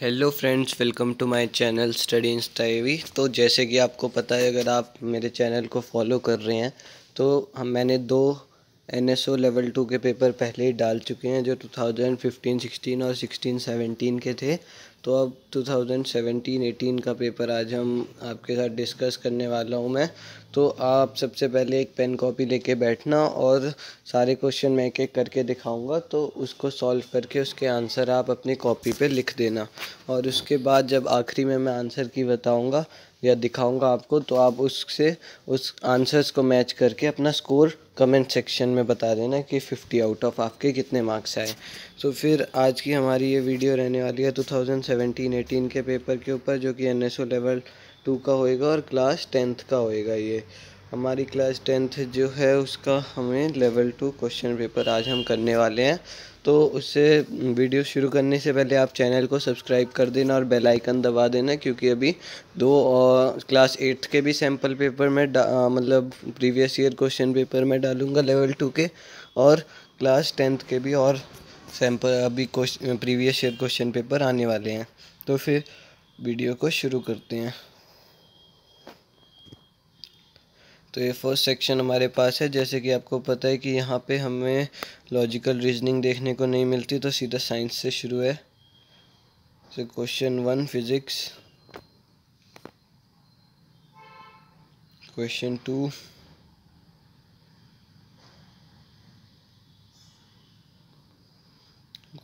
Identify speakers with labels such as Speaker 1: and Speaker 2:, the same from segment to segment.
Speaker 1: Hello friends welcome to my channel study इंस्टावी तो जैसे कि आपको पता है, अगर आप मेरे चैनल को फॉलो कर रहे हैं तो हम मैंने दो एनएसओ लेवल टू के पेपर पहले ही डाल चुके हैं, जो 2015 16 और 16 17 के थे। तो अब 2017 18 का पेपर आज हम आपके साथ डिस्कस करने वाला हूँ मैं। तो आप सबसे पहले एक पेन कॉपी लेके बैठना और सारे क्वेश्चन मैं एक एक करके दिखाऊँगा तो उसको सॉल्व करके उसके आंसर आप अपनी कॉपी पे लिख देना। और उसके बाद जब आखिरी में मैं आंसर की बताऊँगा या दिखाऊँगा आपको तो आप उससे, उस आंसर्स को मैच करके अपना स्कोर कमेंट सेक्शन में बता देना कि 50 आउट ऑफ़ आपके कितने मार्क्स आए। तो फिर आज की हमारी ये वीडियो रहने वाली है 2017-18 के पेपर के ऊपर, जो कि एनएसओ लेवल टू का होएगा और क्लास टेंथ का होएगा ये। हमारी क्लास टेंथ जो है उसका हमें लेवल टू क्वेश्चन पेपर आज हम करने वाले हैं। तो उससे वीडियो शुरू करने से पहले आप चैनल को सब्सक्राइब कर देना और बेल आइकन दबा देना, क्योंकि अभी दो और क्लास एट्थ के भी सैंपल पेपर में मतलब प्रीवियस ईयर क्वेश्चन पेपर में डालूँगा लेवल टू के, और क्लास टेंथ के भी और सैंपल अभी question previous year question paper आने वाले हैं। तो फिर वीडियो को शुरू करते हैं। तो ये फ़र्स्ट सेक्शन हमारे पास है। जैसे कि आपको पता है कि यहाँ पे हमें लॉजिकल रीजनिंग देखने को नहीं मिलती तो सीधा साइंस से शुरू है। तो question one physics question two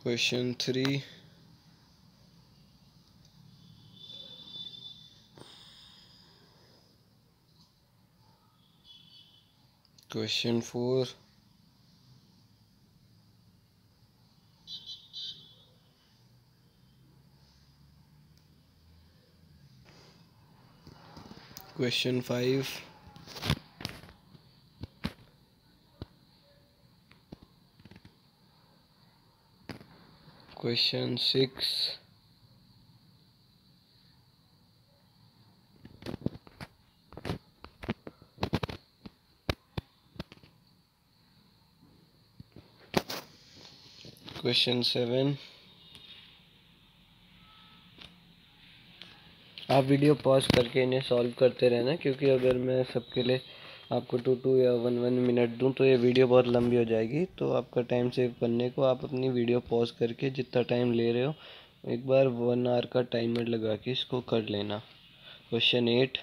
Speaker 1: question three Question 4 Question 5 Question 6 question seven आप वीडियो पॉज करके इन्हें सॉल्व करते रहना, क्योंकि अगर मैं सबके लिए आपको टू टू या वन वन मिनट दूँ तो ये वीडियो बहुत लंबी हो जाएगी। तो आपका टाइम सेव करने को आप अपनी वीडियो पॉज करके जितना टाइम ले रहे हो, एक बार वन आवर का टाइमर लगा के इसको कर लेना। Question eight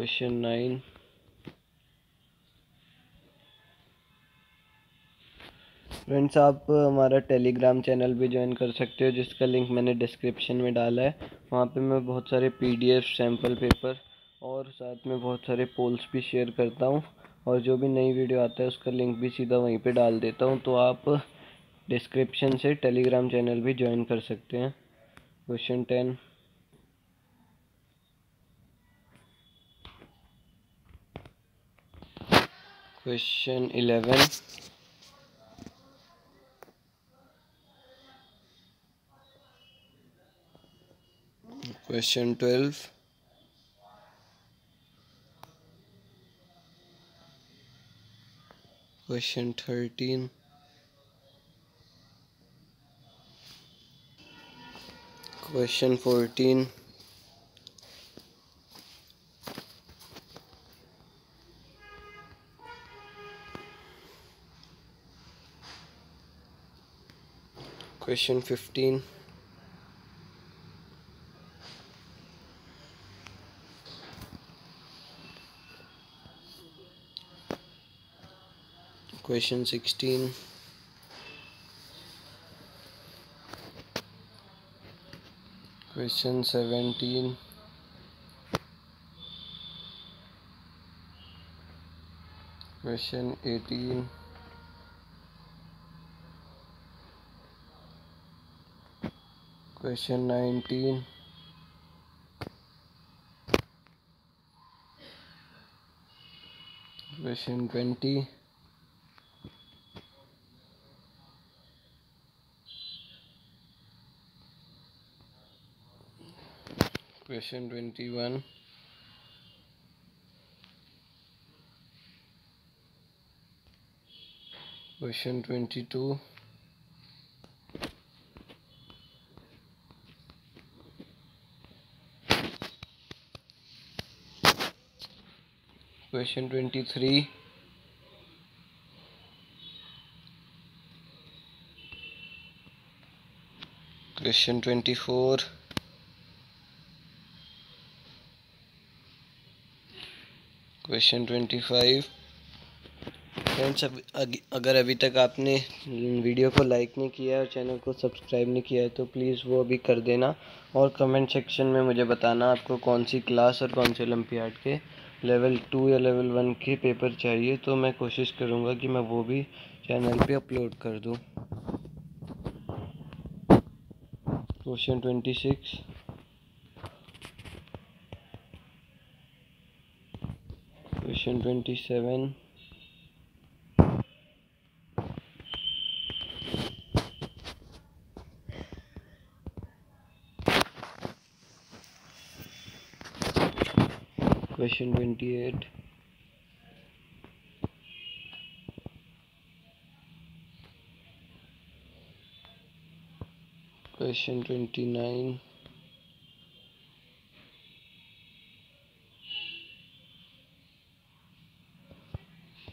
Speaker 1: question nine friends आप हमारा टेलीग्राम चैनल भी ज्वाइन कर सकते हो, जिसका लिंक मैंने डिस्क्रिप्शन में डाला है। वहाँ पे मैं बहुत सारे पीडीएफ सैंपल पेपर और साथ में बहुत सारे पोल्स भी शेयर करता हूँ। और जो भी नई वीडियो आता है, उसका लिंक भी सीधा वहीं पे डाल देता हूँ। तो आप डिस्क्रिप्शन से टेलीग्राम चैनल भी ज्वाइन कर सकते हैं। Question ten Question 11 Question 12 Question 13 Question 14 Question 15 Question 16 Question 17 Question 18 Question 19. Question 20. Question 21. Question 22. Question twenty three. Question twenty four. Question twenty five. Friends अगर अभी तक आपने वीडियो को लाइक नहीं किया और चैनल को सब्सक्राइब नहीं किया है तो प्लीज़ वो अभी कर देना और कमेंट सेक्शन में मुझे बताना आपको कौन सी क्लास और कौन से ओलम्पियाड के लेवल टू या लेवल वन के पेपर चाहिए तो मैं कोशिश करूँगा कि मैं वो भी चैनल पे अपलोड कर दूँ। Question twenty six. Question twenty 27 Question 28 Question 29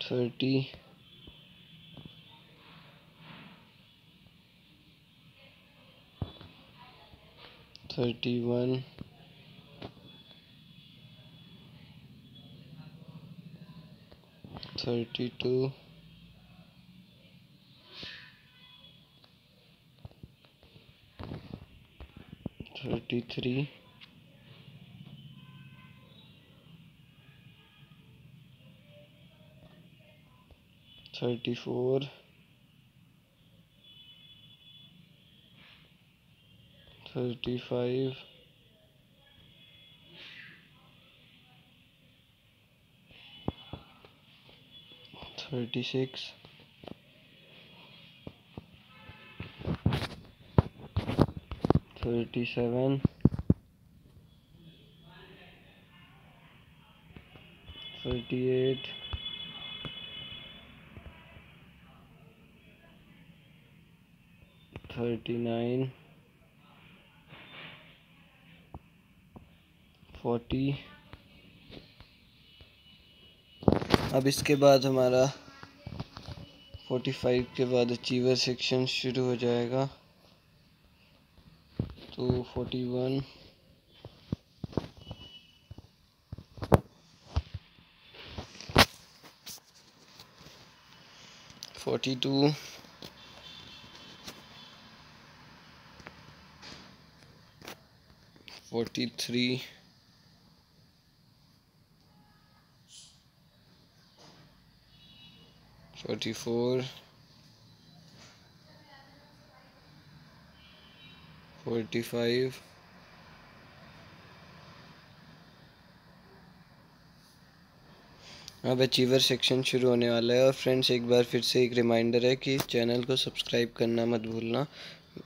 Speaker 1: thirty. Thirty 32 33 34 35 36 37 38 39 40 अब इसके बाद हमारा 45 के बाद अचीवर सेक्शन शुरू हो जाएगा। तो 41 42 43 थर्टी फोर फोर्टी फाइव अब अचीवर सेक्शन शुरू होने वाला है और फ्रेंड्स एक बार फिर से एक रिमाइंडर है कि चैनल को सब्सक्राइब करना मत भूलना।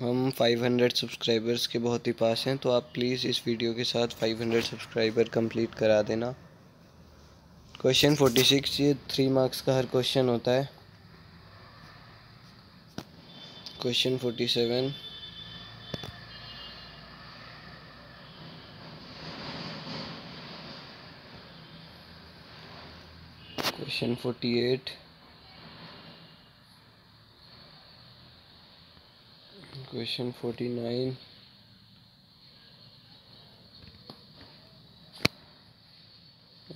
Speaker 1: हम 500 सब्सक्राइबर्स के बहुत ही पास हैं तो आप प्लीज़ इस वीडियो के साथ 500 सब्सक्राइबर कंप्लीट करा देना। क्वेश्चन 46 ये थ्री मार्क्स का हर क्वेश्चन होता है। Question 47 question 48 question 49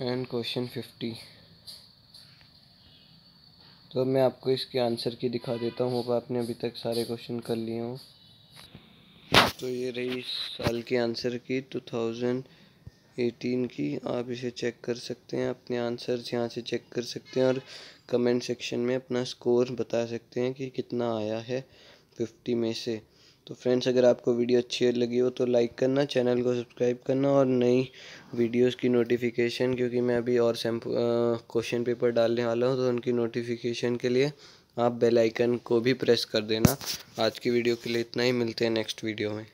Speaker 1: and question 50 तो मैं आपको इसके आंसर की दिखा देता हूँ होगा आपने अभी तक सारे क्वेश्चन कर लिए हों। तो ये रही साल के आंसर की 2018 की। आप इसे चेक कर सकते हैं, अपने आंसर्स यहाँ से चेक कर सकते हैं और कमेंट सेक्शन में अपना स्कोर बता सकते हैं कि कितना आया है फिफ्टी में से। तो फ्रेंड्स अगर आपको वीडियो अच्छी लगी हो तो लाइक करना चैनल को सब्सक्राइब करना और नई वीडियोस की नोटिफिकेशन क्योंकि मैं अभी और सैम्प क्वेश्चन पेपर डालने वाला हूँ तो उनकी नोटिफिकेशन के लिए आप बेल आइकन को भी प्रेस कर देना। आज की वीडियो के लिए इतना ही, मिलते हैं नेक्स्ट वीडियो में।